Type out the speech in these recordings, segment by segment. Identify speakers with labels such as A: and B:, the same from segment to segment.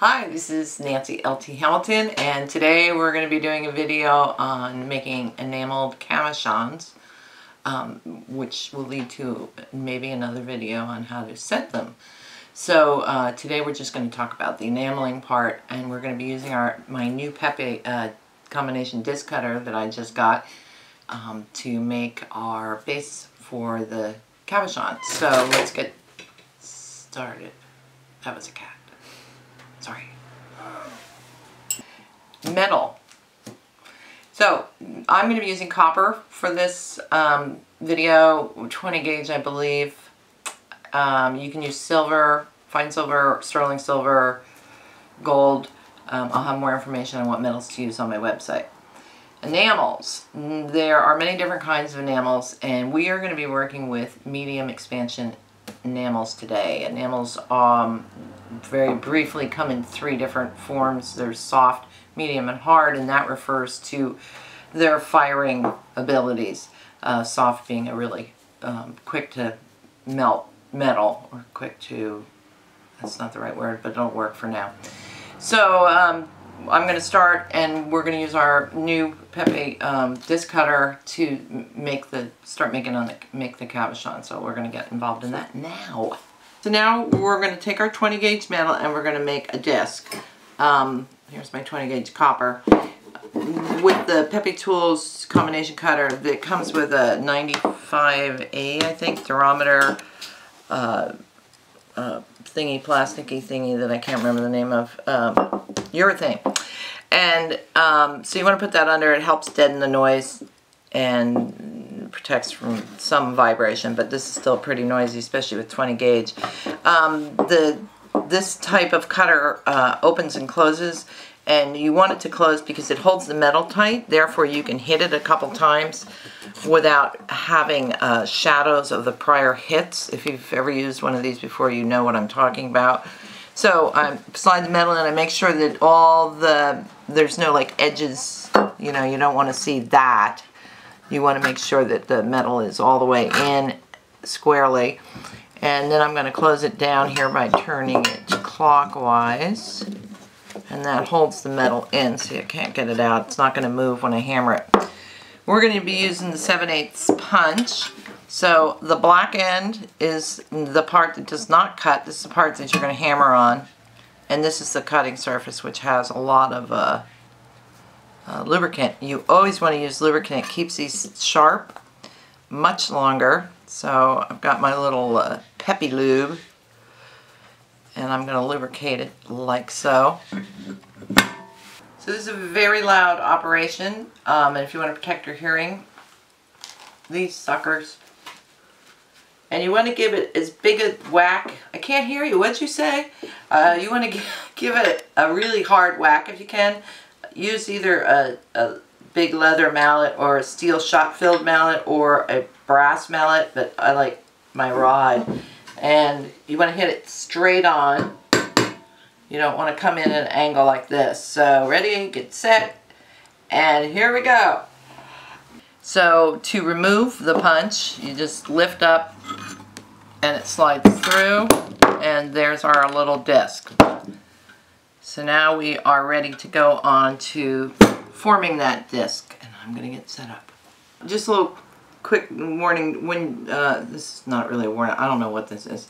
A: Hi, this is Nancy L.T. Hamilton and today we're going to be doing a video on making enameled cabochons um, which will lead to maybe another video on how to set them. So uh, today we're just going to talk about the enameling part and we're going to be using our my new Pepe uh, combination disc cutter that I just got um, to make our base for the cabochon. So let's get started. That was a cat. Sorry. Metal. So I'm going to be using copper for this um, video, 20 gauge I believe. Um, you can use silver, fine silver, sterling silver, gold. Um, I'll have more information on what metals to use on my website. Enamels. There are many different kinds of enamels and we are going to be working with medium expansion enamels today. Enamels um, very briefly come in three different forms. There's soft, medium, and hard, and that refers to their firing abilities. Uh, soft being a really um, quick to melt metal, or quick to, that's not the right word, but it'll work for now. So um, I'm going to start and we're going to use our new Pepe um, disc cutter to make the start making on the make the cabochon. So we're going to get involved in that now. So now we're going to take our 20 gauge metal and we're going to make a disc. Um, here's my 20 gauge copper. With the Pepe Tools combination cutter that comes with a 95A I think durometer uh, uh, thingy, plasticky thingy that I can't remember the name of, um, urethane. And um, so you want to put that under, it helps deaden the noise and protects from some vibration, but this is still pretty noisy, especially with 20 gauge. Um, the This type of cutter uh, opens and closes, and you want it to close because it holds the metal tight, therefore you can hit it a couple times without having uh, shadows of the prior hits. If you've ever used one of these before, you know what I'm talking about. So I slide the metal in, I make sure that all the, there's no like edges, you know, you don't want to see that. You want to make sure that the metal is all the way in squarely. And then I'm going to close it down here by turning it clockwise. And that holds the metal in so you can't get it out. It's not going to move when I hammer it. We're going to be using the 7 8 punch. So the black end is the part that does not cut. This is the part that you're going to hammer on. And this is the cutting surface which has a lot of uh, uh, lubricant. You always want to use lubricant. It keeps these sharp much longer. So I've got my little uh, Pepe Lube and I'm going to lubricate it like so. So this is a very loud operation um, and if you want to protect your hearing, these suckers, and you want to give it as big a whack, I can't hear you, what'd you say? Uh, you want to give it a really hard whack if you can, use either a, a big leather mallet or a steel shot-filled mallet or a brass mallet, but I like my rod. And you want to hit it straight on. You don't want to come in at an angle like this. So ready, get set, and here we go. So to remove the punch, you just lift up and it slides through and there's our little disc. So now we are ready to go on to forming that disc. And I'm going to get set up. Just a little quick warning. When uh, This is not really a warning. I don't know what this is.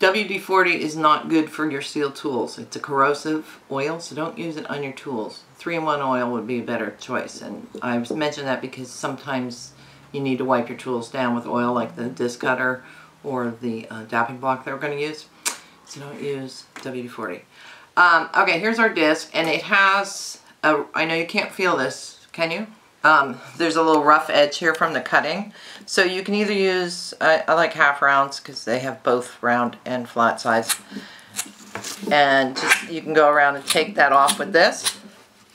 A: WD-40 is not good for your steel tools. It's a corrosive oil, so don't use it on your tools. 3-in-1 oil would be a better choice. And I've mentioned that because sometimes you need to wipe your tools down with oil like the disc cutter or the uh, dapping block that we're going to use. So don't use WD-40. Um, okay, here's our disc, and it has, a, I know you can't feel this, can you? Um, there's a little rough edge here from the cutting. So you can either use, I, I like half rounds because they have both round and flat size. And just, you can go around and take that off with this,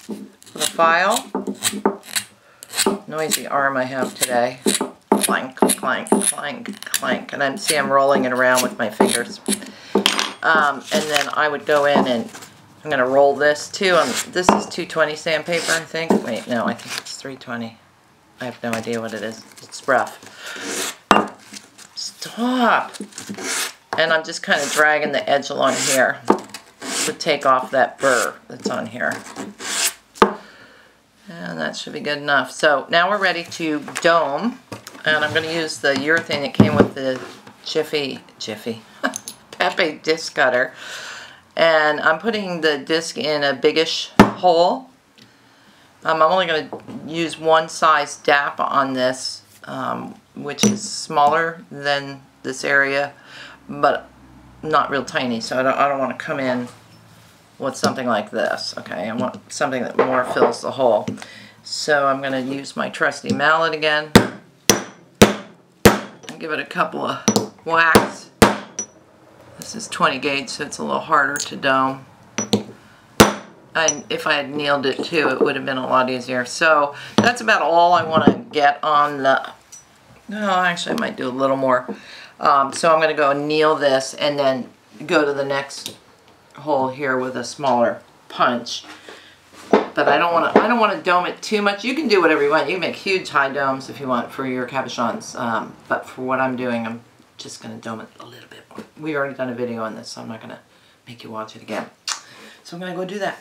A: with a file. Noisy arm I have today. Clank, clank, clank, clank. And I see I'm rolling it around with my fingers. Um, and then I would go in and I'm going to roll this too. Um, this is 220 sandpaper, I think. Wait, no, I think it's 320. I have no idea what it is. It's rough. Stop! And I'm just kind of dragging the edge along here. to take off that burr that's on here. And that should be good enough. So now we're ready to dome. And I'm going to use the urethane that came with the Jiffy, Jiffy, Pepe disc cutter. And I'm putting the disc in a biggish hole. Um, I'm only going to use one size DAP on this, um, which is smaller than this area, but not real tiny. So I don't, I don't want to come in with something like this. Okay, I want something that more fills the hole. So I'm going to use my trusty mallet again. And give it a couple of whacks. This is 20 gauge, so it's a little harder to dome. And if I had annealed it too, it would have been a lot easier. So that's about all I want to get on the... No, actually I might do a little more. Um, so I'm going to go anneal this and then go to the next hole here with a smaller punch. But I don't want to. I don't want to dome it too much. You can do whatever you want. You can make huge high domes if you want for your cabochons. Um, but for what I'm doing, I'm just going to dome it a little bit more. We already done a video on this, so I'm not going to make you watch it again. So I'm going to go do that.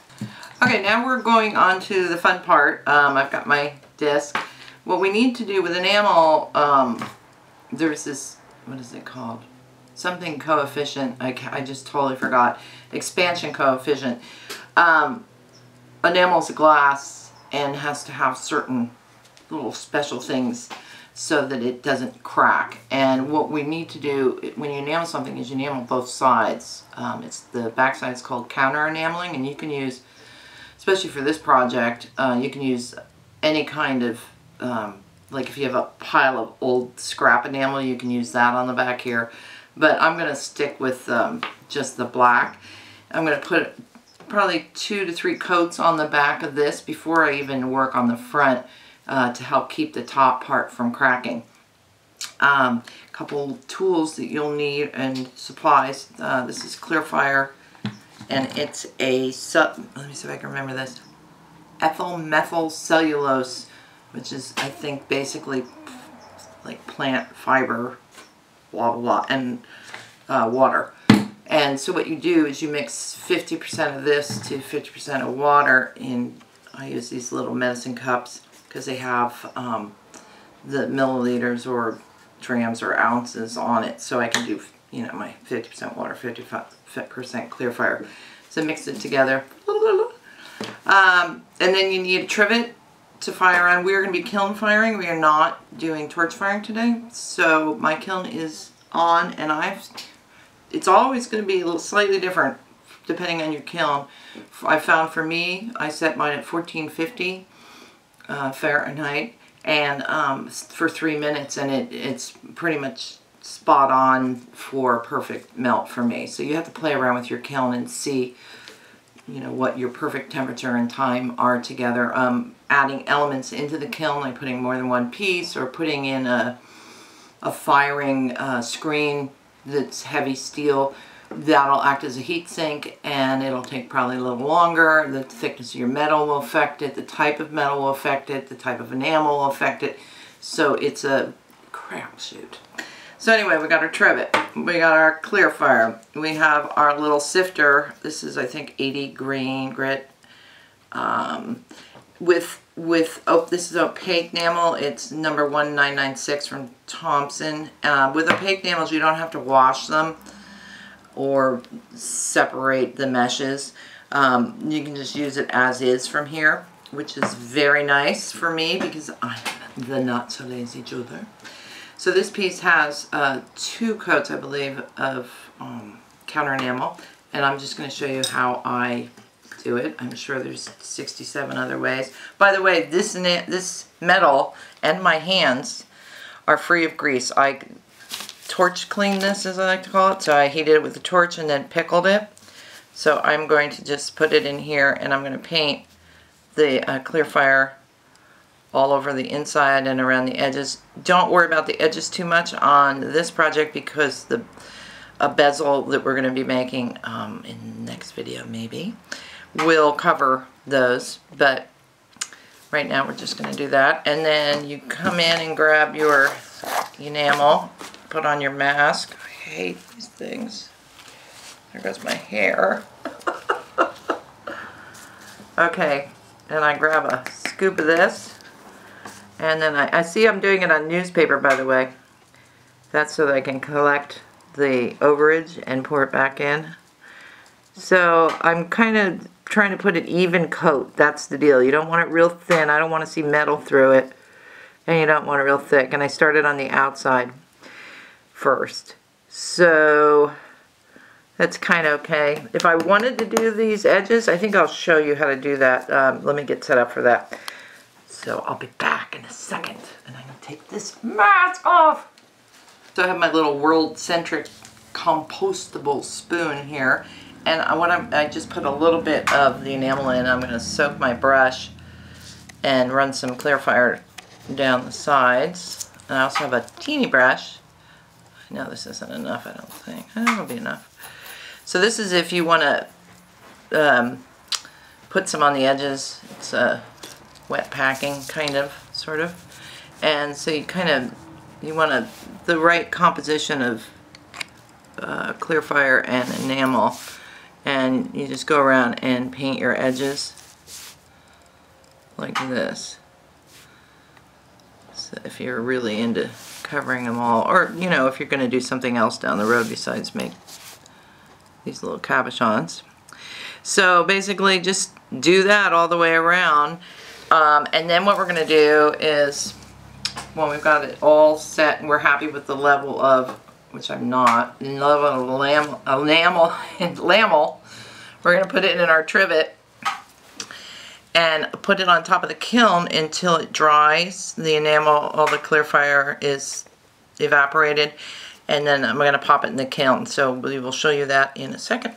A: Okay, now we're going on to the fun part. Um, I've got my disc. What we need to do with enamel, um, there's this, what is it called? Something coefficient. I, I just totally forgot. Expansion coefficient. Um, enamel's glass and has to have certain little special things so that it doesn't crack. And what we need to do when you enamel something is you enamel both sides. Um, it's the back side is called counter enameling and you can use, especially for this project, uh, you can use any kind of, um, like if you have a pile of old scrap enamel, you can use that on the back here. But I'm going to stick with um, just the black. I'm going to put probably two to three coats on the back of this before I even work on the front uh, to help keep the top part from cracking. A um, couple tools that you'll need and supplies. Uh, this is Klyr-Fire and it's a, sub, let me see if I can remember this, ethyl methyl cellulose which is I think basically like plant fiber blah blah blah and uh, water. And so what you do is you mix 50% of this to 50% of water in, I use these little medicine cups because they have um, the milliliters or drams or ounces on it. So I can do, you know, my 50% water, 50% Klyr-Fire. So mix it together. Um, and then you need a trivet to fire on. We're going to be kiln firing. We are not doing torch firing today. So my kiln is on and I've it's always going to be a little slightly different depending on your kiln. I found for me, I set mine at 1450 uh, Fahrenheit and um, for three minutes and it, it's pretty much spot on for perfect melt for me. So you have to play around with your kiln and see you know what your perfect temperature and time are together. Um, adding elements into the kiln, like putting more than one piece or putting in a, a firing uh, screen that's heavy steel. That'll act as a heat sink and it'll take probably a little longer. The thickness of your metal will affect it. The type of metal will affect it. The type of enamel will affect it. So it's a crapshoot. So anyway, we got our trivet. We got our Klyr-Fire. We have our little sifter. This is, I think, 80 grain grit. Um, with with oh this is opaque enamel. It's number 1996 from Thompson. Uh, with opaque enamels you don't have to wash them or separate the meshes. Um, you can just use it as is from here which is very nice for me because I'm the not so lazy jeweler. So this piece has uh, two coats I believe of um, counter enamel and I'm just going to show you how I do it. I'm sure there's 67 other ways. By the way, this this metal and my hands are free of grease. I torch cleaned this, as I like to call it. So I heated it with a torch and then pickled it. So I'm going to just put it in here and I'm going to paint the uh, Klyr-Fire all over the inside and around the edges. Don't worry about the edges too much on this project because the a bezel that we're going to be making um, in the next video maybe will cover those, but right now we're just going to do that. And then you come in and grab your enamel, put on your mask. I hate these things. There goes my hair. Okay, and I grab a scoop of this. And then I, I see I'm doing it on newspaper, by the way. That's so that I can collect the overage and pour it back in. So I'm kind of trying to put an even coat. That's the deal. You don't want it real thin. I don't want to see metal through it. And you don't want it real thick. And I started on the outside first. So that's kind of okay. If I wanted to do these edges, I think I'll show you how to do that. Um, let me get set up for that. So I'll be back in a second. And I'm going to take this mask off. So I have my little world-centric compostable spoon here. And I, what I'm, I just put a little bit of the enamel in. I'm going to soak my brush and run some Klyr-Fire down the sides. And I also have a teeny brush. No, this isn't enough, I don't think. It'll be enough. So this is if you want to um, put some on the edges. It's a wet packing, kind of, sort of. And so you kind of, you want to, the right composition of uh, fire and enamel. And you just go around and paint your edges like this. So if you're really into covering them all, or you know, if you're going to do something else down the road besides make these little cabochons. So basically just do that all the way around. Um, and then what we're going to do is, when we've got it all set and we're happy with the level of, which I'm not, of enamel, enamel, enamel we're going to put it in our trivet and put it on top of the kiln until it dries. The enamel, all the Klyr-Fire is evaporated and then I'm going to pop it in the kiln. So we will show you that in a second.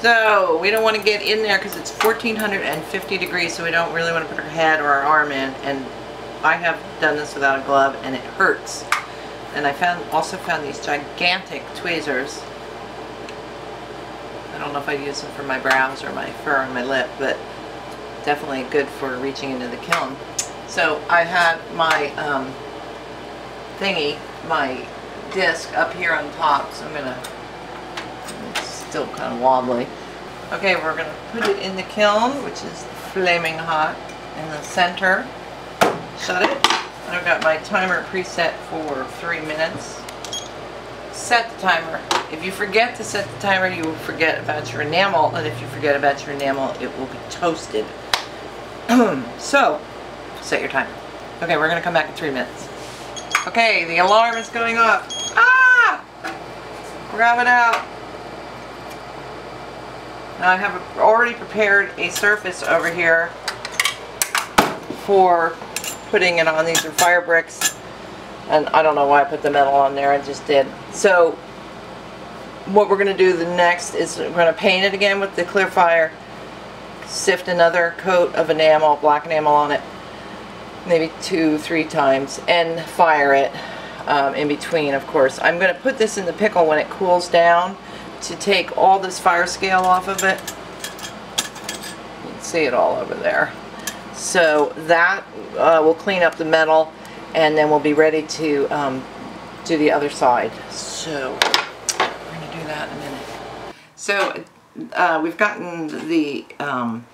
A: So we don't want to get in there because it's 1450 degrees so we don't really want to put our head or our arm in and I have done this without a glove and it hurts. And I found also found these gigantic tweezers. I don't know if I use them for my brows or my fur on my lip, but definitely good for reaching into the kiln. So I had my um, thingy, my disc up here on top, so I'm gonna, it's still kind of wobbly. Okay, we're gonna put it in the kiln, which is flaming hot in the center. Shut it. I've got my timer preset for three minutes. Set the timer. If you forget to set the timer, you will forget about your enamel, and if you forget about your enamel, it will be toasted. so, set your timer. Okay, we're gonna come back in three minutes. Okay, the alarm is going off. Ah! Grab it out. Now I have already prepared a surface over here for putting it on. These are fire bricks. And I don't know why I put the metal on there. I just did. So what we're going to do the next is we're going to paint it again with the Klyr-Fire. Sift another coat of enamel, black enamel on it maybe two, three times, and fire it um, in between, of course. I'm going to put this in the pickle when it cools down to take all this fire scale off of it. You can see it all over there. So that uh, will clean up the metal, and then we'll be ready to um, do the other side. So we're going to do that in a minute. So uh, we've gotten the um,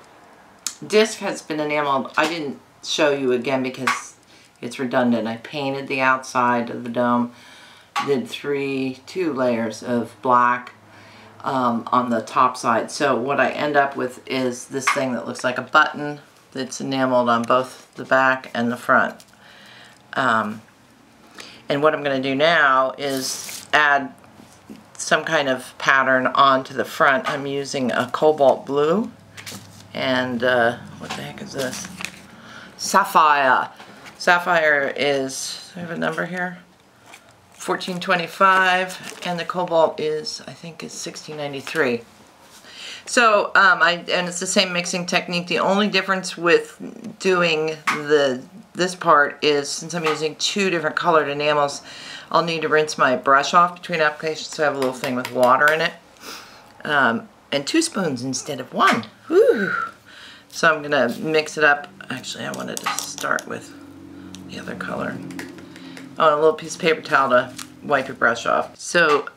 A: disc has been enameled. I didn't show you again because it's redundant. I painted the outside of the dome, did three, two layers of black um, on the top side. So what I end up with is this thing that looks like a button that's enameled on both the back and the front. Um, and what I'm going to do now is add some kind of pattern onto the front. I'm using a cobalt blue. And uh, what the heck is this? Sapphire. Sapphire is, I have a number here? 1425 and the cobalt is I think is 1693 so um, I and it's the same mixing technique the only difference with doing the this part is since I'm using two different colored enamels I'll need to rinse my brush off between applications so I have a little thing with water in it um, and two spoons instead of one Whew. so I'm gonna mix it up Actually, I wanted to start with the other color. Oh, a little piece of paper towel to wipe your brush off. So,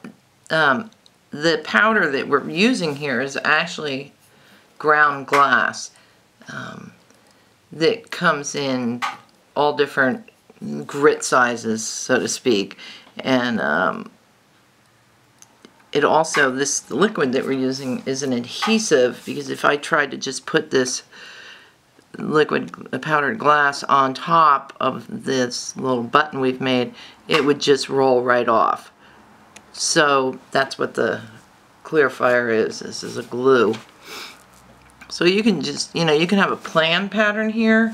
A: um, the powder that we're using here is actually ground glass um, that comes in all different grit sizes, so to speak. And um, it also, this liquid that we're using is an adhesive because if I tried to just put this liquid powdered glass on top of this little button we've made, it would just roll right off. So that's what the Klyr-Fire is. This is a glue. So you can just, you know, you can have a plan pattern here.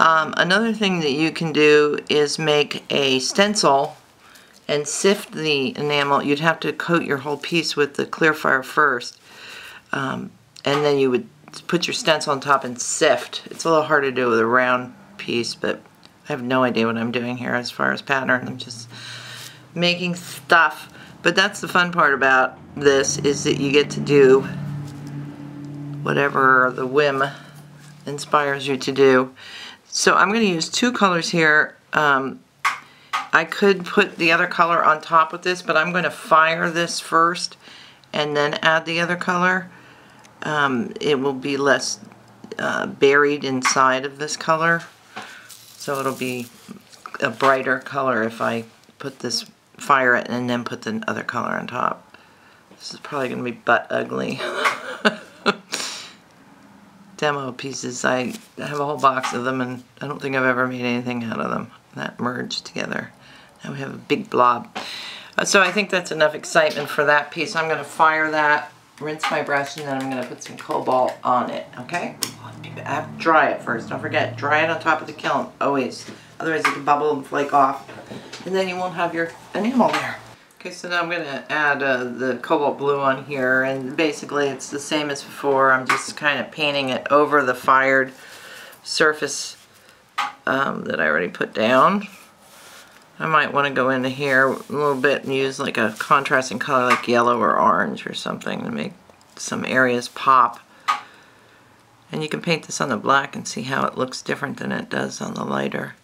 A: Um, another thing that you can do is make a stencil and sift the enamel. You'd have to coat your whole piece with the Klyr-Fire first. Um, and then you would put your stencil on top and sift. It's a little hard to do with a round piece, but I have no idea what I'm doing here as far as pattern. I'm just making stuff. But that's the fun part about this is that you get to do whatever the whim inspires you to do. So I'm going to use two colors here. Um, I could put the other color on top of this, but I'm going to fire this first and then add the other color. Um, it will be less uh, buried inside of this color. So it'll be a brighter color if I put this, fire it, and then put the other color on top. This is probably going to be butt ugly. Demo pieces, I have a whole box of them and I don't think I've ever made anything out of them that merged together. Now we have a big blob. Uh, so I think that's enough excitement for that piece. I'm going to fire that, rinse my brush, and then I'm going to put some cobalt on it, okay? I have to dry it first. Don't forget, dry it on top of the kiln, always. Otherwise it can bubble and flake off. And then you won't have your enamel there. Okay, so now I'm going to add uh, the cobalt blue on here, and basically it's the same as before. I'm just kind of painting it over the fired surface um, that I already put down. I might want to go into here a little bit and use like a contrasting color like yellow or orange or something to make some areas pop. And you can paint this on the black and see how it looks different than it does on the lighter.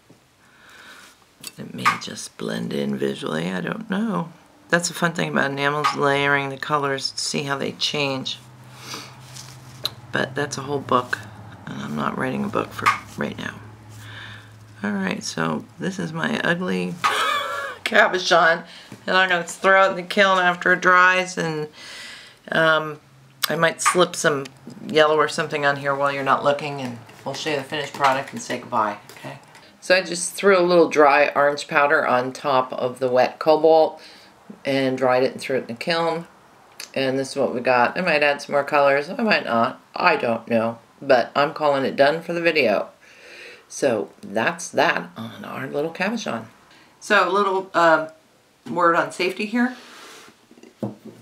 A: It may just blend in visually, I don't know. That's the fun thing about enamels, layering the colors, to see how they change. But that's a whole book, and I'm not writing a book for right now. Alright, so this is my ugly cabochon, and I'm to throw it in the kiln after it dries, and um, I might slip some yellow or something on here while you're not looking, and we'll show you the finished product and say goodbye, okay? So I just threw a little dry orange powder on top of the wet cobalt and dried it and threw it in the kiln. And this is what we got. I might add some more colors. I might not. I don't know. But I'm calling it done for the video. So that's that on our little cabochon. So a little uh, word on safety here.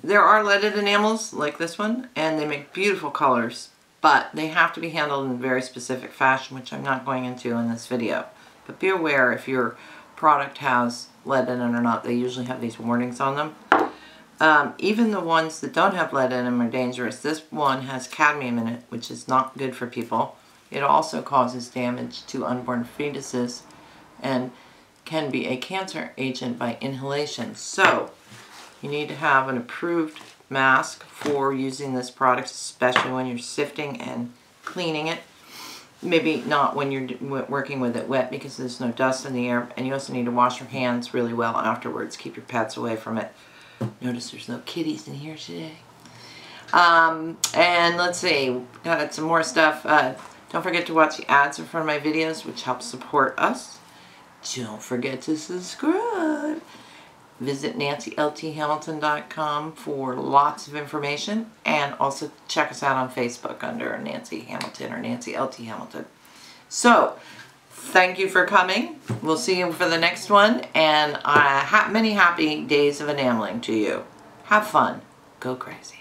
A: There are leaded enamels like this one and they make beautiful colors but they have to be handled in a very specific fashion which I'm not going into in this video. But be aware if your product has lead in it or not. They usually have these warnings on them. Um, even the ones that don't have lead in them are dangerous. This one has cadmium in it, which is not good for people. It also causes damage to unborn fetuses and can be a cancer agent by inhalation. So, you need to have an approved mask for using this product, especially when you're sifting and cleaning it. Maybe not when you're working with it wet because there's no dust in the air. And you also need to wash your hands really well afterwards. Keep your pets away from it. Notice there's no kitties in here today. Um, and let's see, got some more stuff. Uh, don't forget to watch the ads in front of my videos, which helps support us. Don't forget to subscribe. Visit nancylthamilton.com for lots of information and also check us out on Facebook under Nancy Hamilton or Nancy LT Hamilton. So, thank you for coming. We'll see you for the next one and uh, many happy days of enameling to you. Have fun. Go crazy.